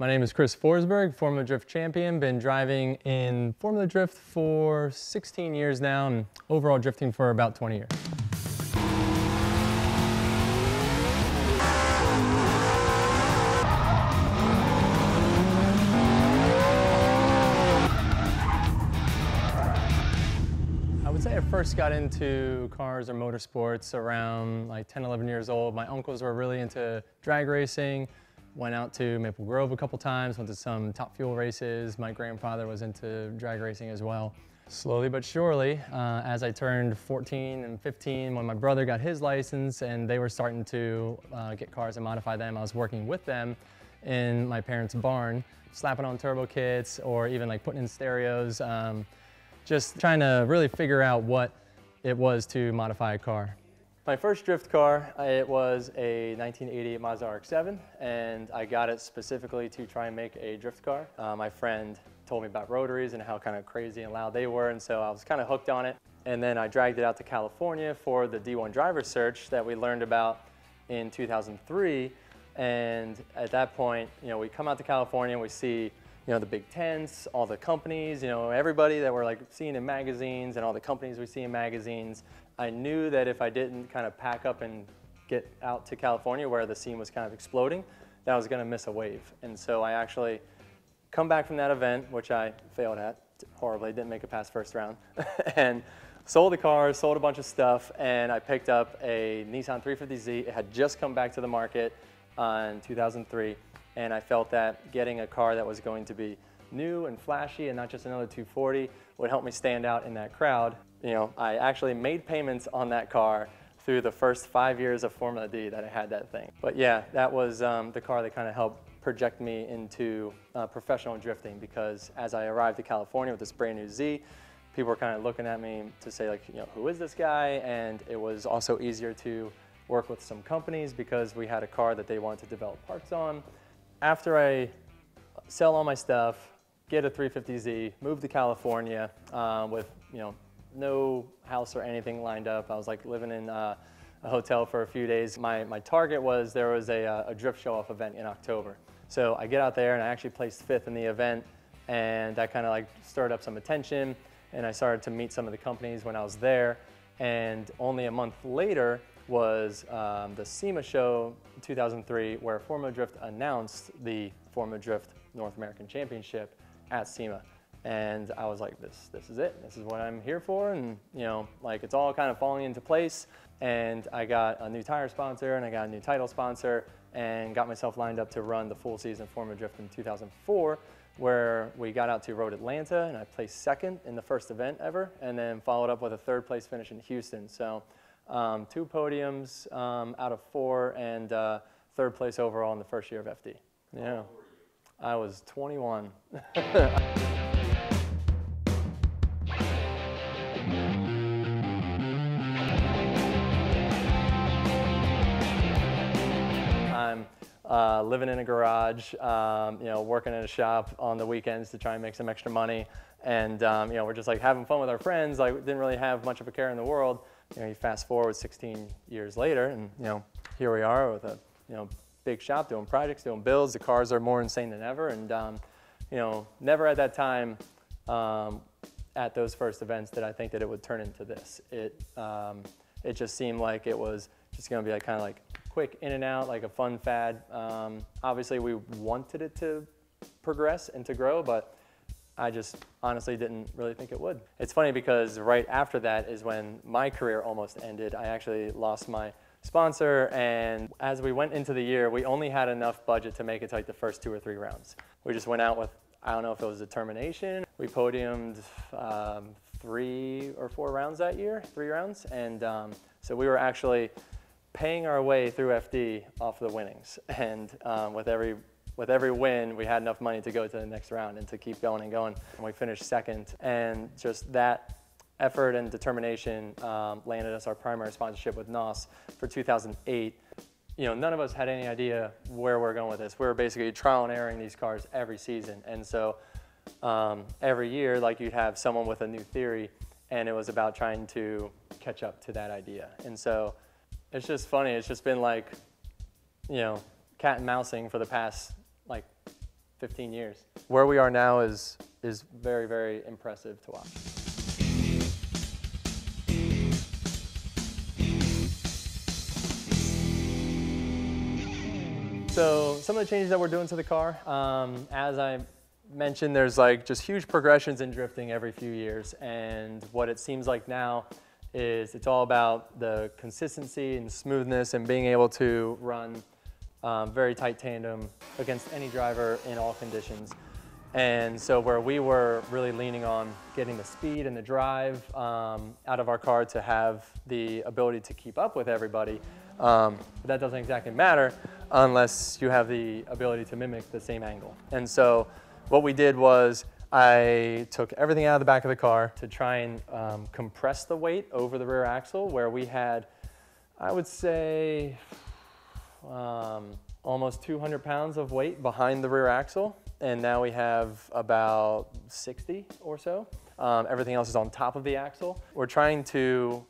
My name is Chris Forsberg, Formula Drift champion. Been driving in Formula Drift for 16 years now and overall drifting for about 20 years. I would say I first got into cars or motorsports around like 10, 11 years old. My uncles were really into drag racing. Went out to Maple Grove a couple times, went to some top fuel races. My grandfather was into drag racing as well. Slowly but surely, uh, as I turned 14 and 15, when my brother got his license and they were starting to uh, get cars and modify them, I was working with them in my parents' barn, slapping on turbo kits or even like putting in stereos. Um, just trying to really figure out what it was to modify a car. My first drift car, it was a 1988 Mazda RX-7, and I got it specifically to try and make a drift car. Uh, my friend told me about rotaries and how kind of crazy and loud they were, and so I was kind of hooked on it. And then I dragged it out to California for the D1 driver search that we learned about in 2003. And at that point, you know, we come out to California and we see you know, the big tents, all the companies, you know, everybody that we're like seeing in magazines and all the companies we see in magazines. I knew that if I didn't kind of pack up and get out to California where the scene was kind of exploding, that I was gonna miss a wave. And so I actually come back from that event, which I failed at horribly, didn't make it past first round, and sold the car, sold a bunch of stuff, and I picked up a Nissan 350Z. It had just come back to the market uh, in 2003 and I felt that getting a car that was going to be new and flashy and not just another 240 would help me stand out in that crowd. You know, I actually made payments on that car through the first five years of Formula D that I had that thing. But yeah, that was um, the car that kind of helped project me into uh, professional drifting because as I arrived to California with this brand new Z, people were kind of looking at me to say like, you know, who is this guy? And it was also easier to work with some companies because we had a car that they wanted to develop parts on after I sell all my stuff, get a 350Z, move to California uh, with you know no house or anything lined up. I was like living in uh, a hotel for a few days. My, my target was there was a, uh, a drift show-off event in October. So I get out there and I actually placed fifth in the event and that kind of like stirred up some attention and I started to meet some of the companies when I was there. And only a month later, was um, the SEMA show 2003 where Formula Drift announced the Formula Drift North American Championship at SEMA. And I was like, this, this is it. This is what I'm here for. And, you know, like it's all kind of falling into place. And I got a new tire sponsor and I got a new title sponsor and got myself lined up to run the full season Formula Drift in 2004 where we got out to Road Atlanta and I placed second in the first event ever and then followed up with a third place finish in Houston. So um, two podiums um, out of four, and uh, third place overall in the first year of FD. Yeah, I was 21. uh, living in a garage, um, you know, working in a shop on the weekends to try and make some extra money. And, um, you know, we're just like having fun with our friends. Like, didn't really have much of a care in the world you know, you fast forward 16 years later, and you know, here we are with a you know big shop doing projects, doing builds. The cars are more insane than ever, and um, you know, never at that time um, at those first events did I think that it would turn into this. It um, it just seemed like it was just going to be like kind of like quick in and out, like a fun fad. Um, obviously, we wanted it to progress and to grow, but I just honestly didn't really think it would. It's funny because right after that is when my career almost ended. I actually lost my sponsor and as we went into the year, we only had enough budget to make it to like the first two or three rounds. We just went out with, I don't know if it was determination. We podiumed um, three or four rounds that year, three rounds. And um, so we were actually paying our way through FD off the winnings. And um, with every with every win, we had enough money to go to the next round and to keep going and going. And we finished second. And just that effort and determination um, landed us our primary sponsorship with NOS for 2008. You know, none of us had any idea where we're going with this. We were basically trial and erroring these cars every season. And so um, every year, like you'd have someone with a new theory, and it was about trying to catch up to that idea. And so it's just funny. It's just been like, you know, cat and mousing for the past like 15 years. Where we are now is, is very, very impressive to watch. So some of the changes that we're doing to the car, um, as I mentioned, there's like just huge progressions in drifting every few years. And what it seems like now is it's all about the consistency and smoothness and being able to run um, very tight tandem against any driver in all conditions. And so where we were really leaning on getting the speed and the drive um, out of our car to have the ability to keep up with everybody, um, that doesn't exactly matter unless you have the ability to mimic the same angle. And so what we did was I took everything out of the back of the car to try and um, compress the weight over the rear axle where we had, I would say, um, almost 200 pounds of weight behind the rear axle. And now we have about 60 or so. Um, everything else is on top of the axle. We're trying to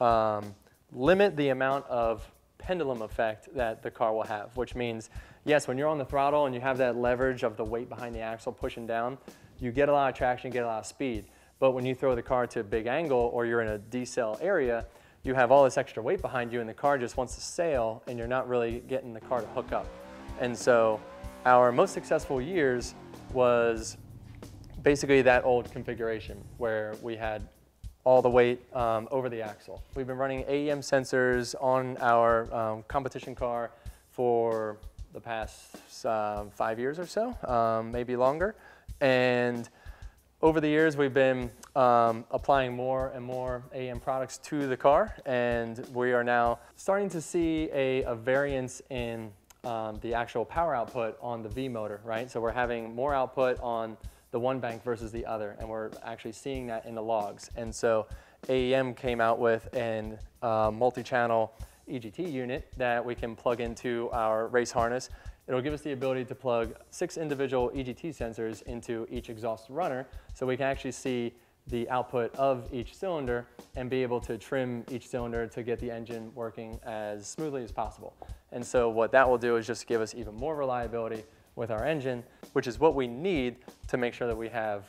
um, limit the amount of pendulum effect that the car will have, which means, yes, when you're on the throttle and you have that leverage of the weight behind the axle pushing down, you get a lot of traction, get a lot of speed. But when you throw the car to a big angle or you're in a decel area, you have all this extra weight behind you and the car just wants to sail and you're not really getting the car to hook up. And so our most successful years was basically that old configuration where we had all the weight um, over the axle. We've been running AEM sensors on our um, competition car for the past uh, five years or so, um, maybe longer. And over the years, we've been um, applying more and more AEM products to the car, and we are now starting to see a, a variance in um, the actual power output on the V motor, right? So we're having more output on the one bank versus the other, and we're actually seeing that in the logs. And so AEM came out with a uh, multi-channel EGT unit that we can plug into our race harness. It'll give us the ability to plug six individual EGT sensors into each exhaust runner so we can actually see the output of each cylinder and be able to trim each cylinder to get the engine working as smoothly as possible. And so what that will do is just give us even more reliability with our engine, which is what we need to make sure that we have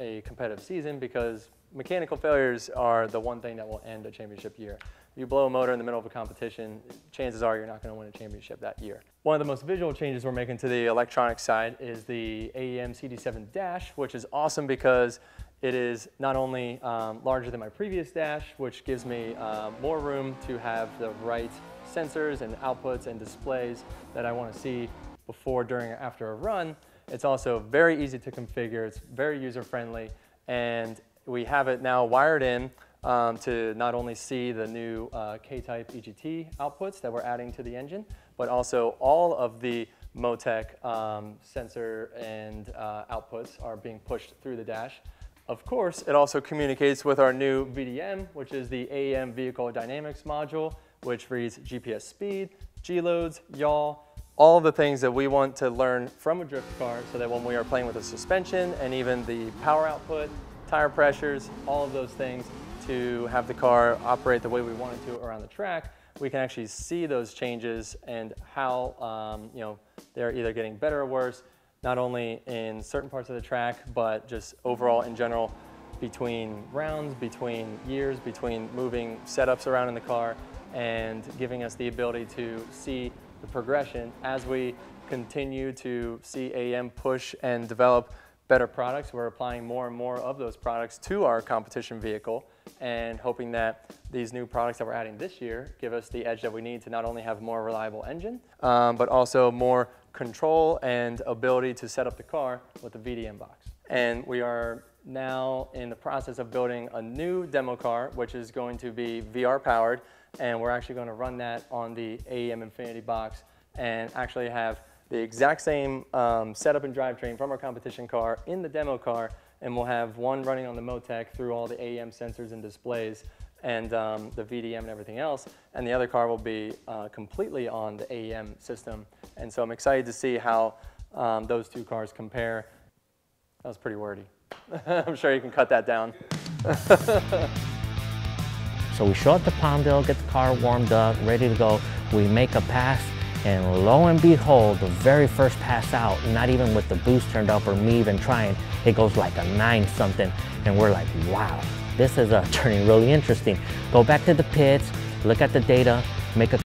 a competitive season because mechanical failures are the one thing that will end a championship year. If you blow a motor in the middle of a competition, chances are you're not going to win a championship that year. One of the most visual changes we're making to the electronic side is the AEM CD7 dash, which is awesome because it is not only um, larger than my previous dash, which gives me uh, more room to have the right sensors and outputs and displays that I want to see before, during, or after a run. It's also very easy to configure. It's very user-friendly. And we have it now wired in um, to not only see the new uh, K-type EGT outputs that we're adding to the engine, but also all of the Motec um, sensor and uh, outputs are being pushed through the dash. Of course, it also communicates with our new VDM, which is the AEM Vehicle Dynamics module, which reads GPS speed, G-loads, yaw, all the things that we want to learn from a drift car so that when we are playing with the suspension and even the power output, tire pressures, all of those things to have the car operate the way we want it to around the track, we can actually see those changes and how um, you know they're either getting better or worse, not only in certain parts of the track, but just overall in general between rounds, between years, between moving setups around in the car, and giving us the ability to see the progression as we continue to see AEM push and develop better products. We're applying more and more of those products to our competition vehicle and hoping that these new products that we're adding this year give us the edge that we need to not only have a more reliable engine, um, but also more control and ability to set up the car with the VDM box. And we are now in the process of building a new demo car, which is going to be VR powered and we're actually going to run that on the AEM Infinity box and actually have the exact same um, setup and drivetrain from our competition car in the demo car, and we'll have one running on the Motec through all the AEM sensors and displays and um, the VDM and everything else, and the other car will be uh, completely on the AEM system. And so I'm excited to see how um, those two cars compare. That was pretty wordy. I'm sure you can cut that down. So we show up to Palmdale, get the car warmed up, ready to go. We make a pass, And lo and behold, the very first pass out, not even with the boost turned up or me even trying, it goes like a nine something. And we're like, wow, this is uh, turning really interesting. Go back to the pits, look at the data, make a